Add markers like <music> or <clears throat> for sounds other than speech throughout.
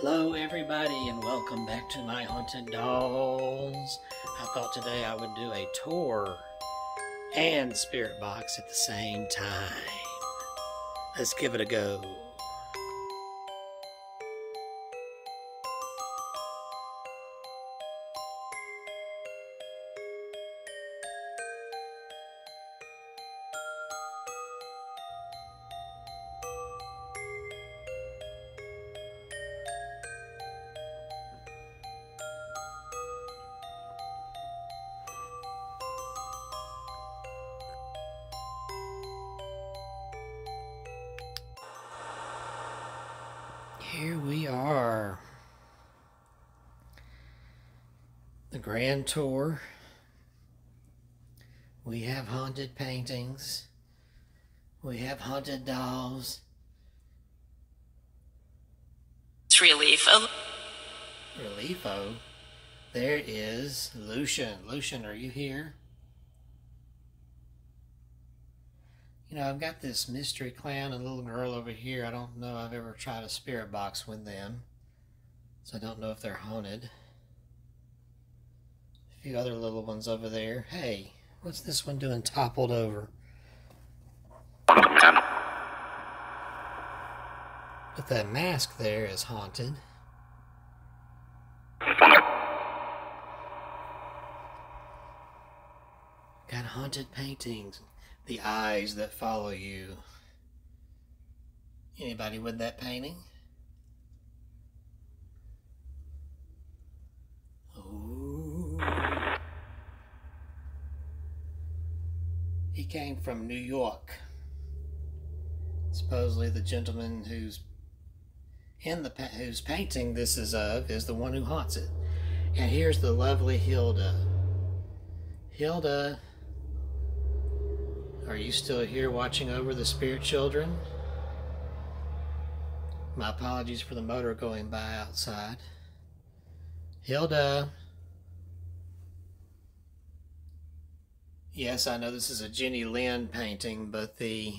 Hello, everybody, and welcome back to my haunted dolls. I thought today I would do a tour and spirit box at the same time. Let's give it a go. Here we are. The grand tour. We have haunted paintings. We have haunted dolls. It's relief. Oh, Reliefo. There is Lucian. Lucian, are you here? You know, I've got this mystery clan and little girl over here. I don't know I've ever tried a spirit box with them. So I don't know if they're haunted. A few other little ones over there. Hey, what's this one doing toppled over? But that mask there is haunted. Got haunted paintings. The eyes that follow you. Anybody with that painting? Ooh. He came from New York. Supposedly the gentleman who's in the whose painting this is of is the one who haunts it. And here's the lovely Hilda. Hilda, are you still here watching over the spirit children? My apologies for the motor going by outside. Hilda. Yes, I know this is a Jenny Lind painting, but the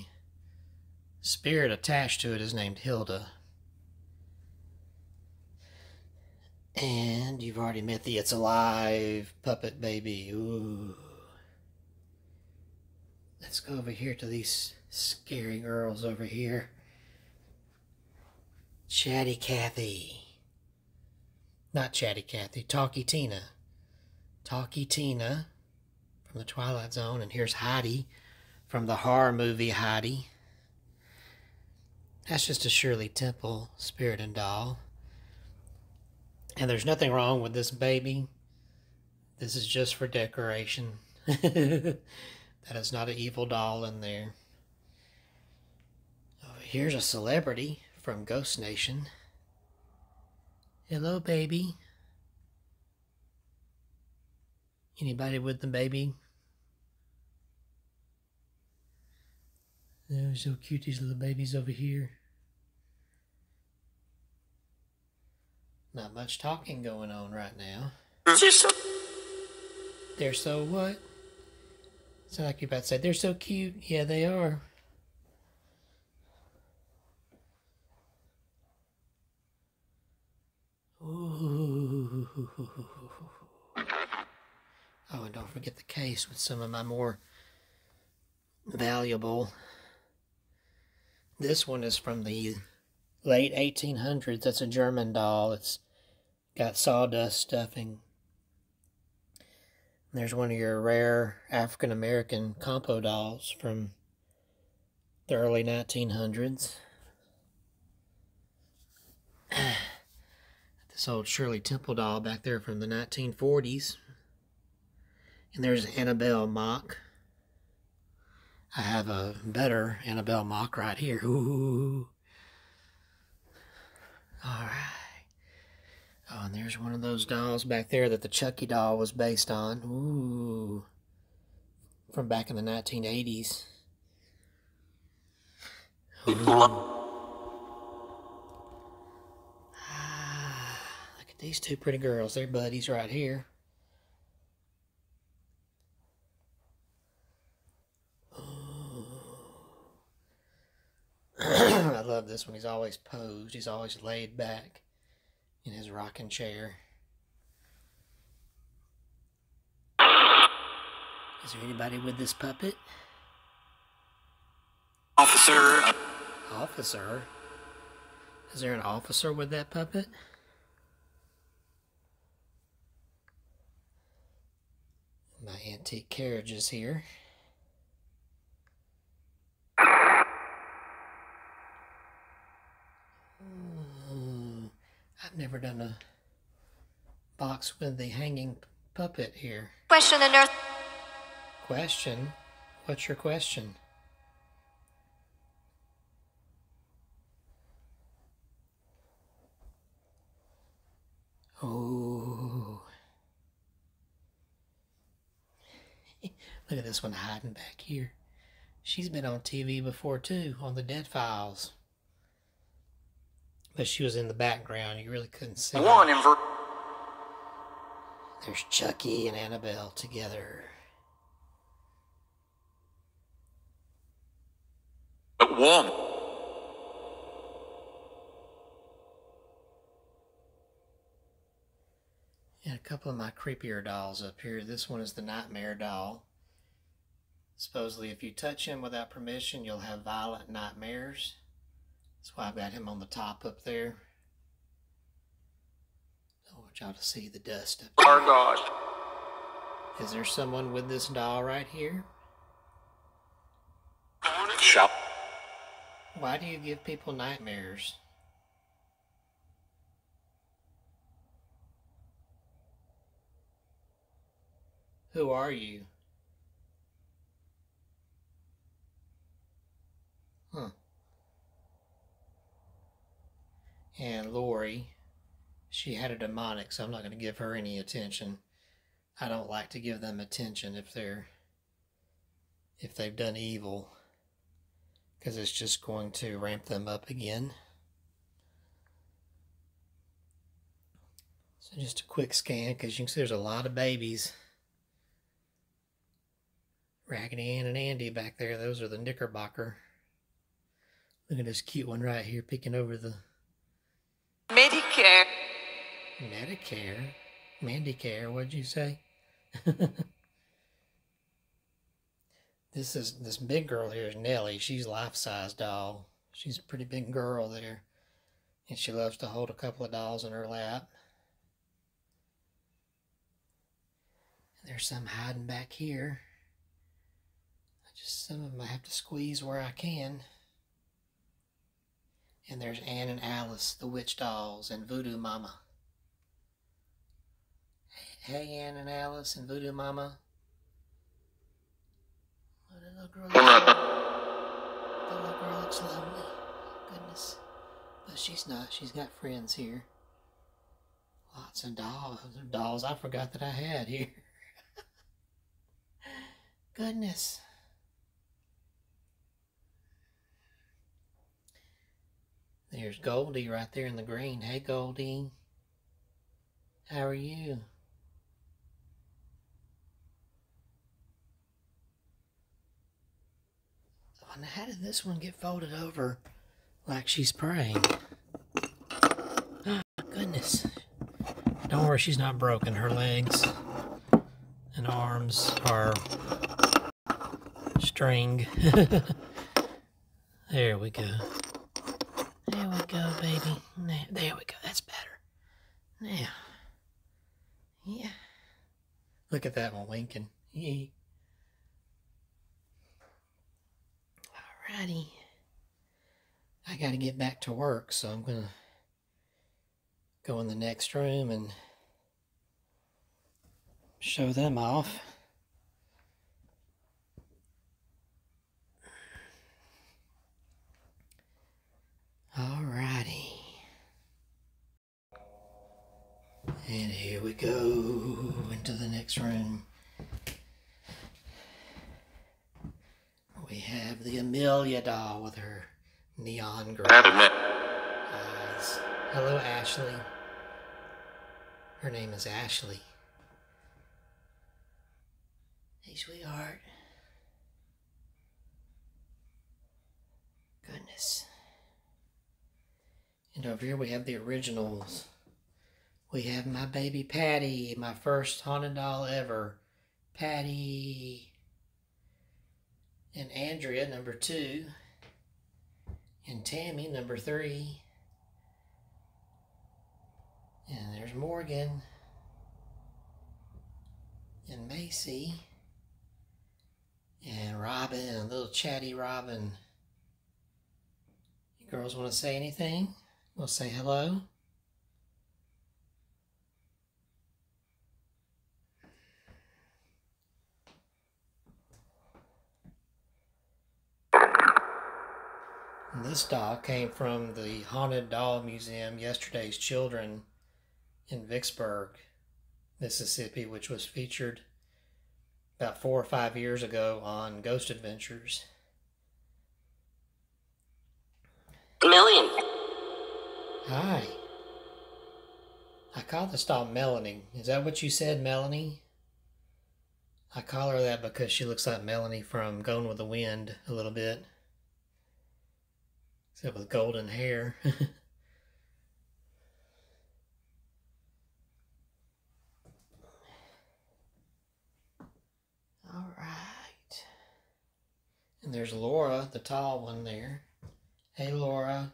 spirit attached to it is named Hilda. And you've already met the It's Alive puppet baby. Ooh. Let's go over here to these scary girls over here. Chatty Cathy. Not Chatty Cathy, Talky Tina. Talky Tina from the Twilight Zone. And here's Heidi from the horror movie Heidi. That's just a Shirley Temple spirit and doll. And there's nothing wrong with this baby. This is just for decoration. <laughs> that is not an evil doll in there. Oh, here's a celebrity from Ghost Nation. Hello, baby. Anybody with the baby? They're so cute, these little babies over here. Not much talking going on right now. They're so what? Sound like you're about say they're so cute. Yeah, they are. Oh, and don't forget the case with some of my more valuable. This one is from the late 1800s. That's a German doll. It's got sawdust stuffing. There's one of your rare African American compo dolls from the early 1900s. <sighs> this old Shirley Temple doll back there from the 1940s. And there's Annabelle Mock. I have a better Annabelle Mock right here. Ooh. All right. Oh, and there's one of those dolls back there that the Chucky doll was based on. Ooh. From back in the 1980s. Ah, look at these two pretty girls. They're buddies right here. <clears throat> I love this one. He's always posed. He's always laid back. In his rocking chair. Is there anybody with this puppet? Officer, uh, Officer? Is there an officer with that puppet? My antique carriage is here. I've never done a box with the hanging puppet here. Question the nurse. Question? What's your question? Oh. <laughs> Look at this one hiding back here. She's been on TV before too, on the Dead Files. But she was in the background. You really couldn't see. her. one inver. There's Chucky and Annabelle together. But One. And a couple of my creepier dolls up here. This one is the Nightmare doll. Supposedly, if you touch him without permission, you'll have violent nightmares. That's why I've got him on the top up there. I want y'all to see the dust up Our God. Is there someone with this doll right here? Shop. Why do you give people nightmares? Who are you? And Lori, she had a demonic, so I'm not going to give her any attention. I don't like to give them attention if they're if they've done evil because it's just going to ramp them up again. So just a quick scan because you can see there's a lot of babies. Raggedy Ann and Andy back there, those are the Knickerbocker. Look at this cute one right here picking over the Medicare. Medicare. Mandicare, what'd you say? <laughs> this is this big girl here is Nellie. She's life size doll. She's a pretty big girl there. And she loves to hold a couple of dolls in her lap. There's some hiding back here. I just some of them I have to squeeze where I can. And there's Anne and Alice, the witch dolls, and Voodoo Mama. Hey, Anne and Alice and Voodoo Mama. Oh, little girl looks, the little girl looks lonely. Goodness. But she's not. She's got friends here. Lots of dolls. Dolls I forgot that I had here. <laughs> Goodness. There's Goldie right there in the green. Hey, Goldie. How are you? Oh, now how did this one get folded over like she's praying? Oh, goodness. Don't worry, she's not broken. Her legs and arms are string. <laughs> there we go. There we go, baby. There, there we go. That's better. Now. Yeah. Look at that one winking. Yee. Alrighty. I gotta get back to work, so I'm gonna go in the next room and show them off. Alrighty. And here we go into the next room. We have the Amelia doll with her neon green eyes. Hello, Ashley. Her name is Ashley. Hey, sweetheart. Goodness. And over here we have the originals. We have my baby Patty, my first haunted doll ever. Patty. And Andrea, number two. And Tammy, number three. And there's Morgan. And Macy. And Robin, little chatty Robin. You girls want to say anything? We'll say hello. This doll came from the Haunted Doll Museum, Yesterday's Children in Vicksburg, Mississippi, which was featured about four or five years ago on Ghost Adventures. Million. Hi. I call this doll Melanie. Is that what you said, Melanie? I call her that because she looks like Melanie from Gone with the Wind a little bit. Except with golden hair. <laughs> All right. And there's Laura, the tall one there. Hey, Laura.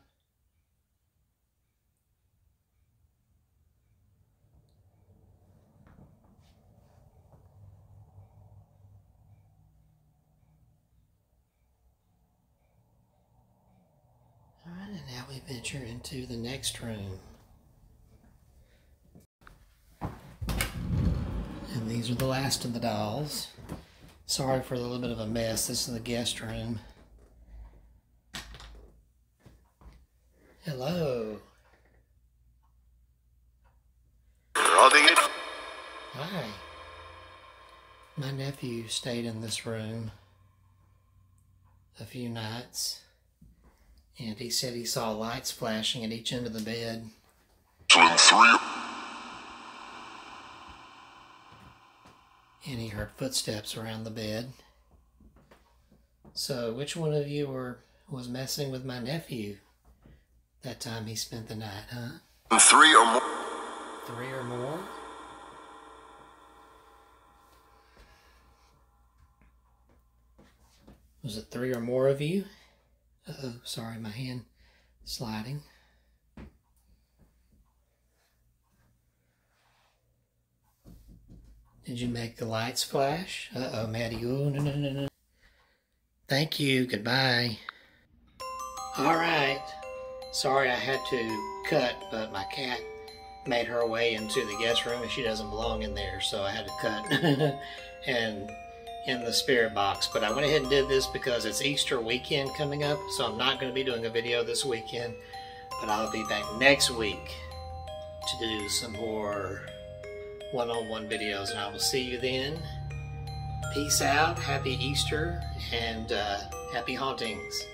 All right, and now we venture into the next room. And these are the last of the dolls. Sorry for a little bit of a mess. This is the guest room. Hello. Hi. My nephew stayed in this room a few nights, and he said he saw lights flashing at each end of the bed. And he heard footsteps around the bed. So, which one of you were was messing with my nephew that time he spent the night, huh? Three or more. Three or more? Was it three or more of you? Uh oh, sorry, my hand sliding. Did you make the lights flash? Uh oh, Maddie. Oh, no, no, no, no. Thank you. Goodbye. All right. Sorry I had to cut, but my cat made her way into the guest room and she doesn't belong in there, so I had to cut. <laughs> and in the spirit box. But I went ahead and did this because it's Easter weekend coming up, so I'm not going to be doing a video this weekend, but I'll be back next week to do some more one-on-one videos, and I will see you then. Peace out, happy Easter, and uh, happy hauntings.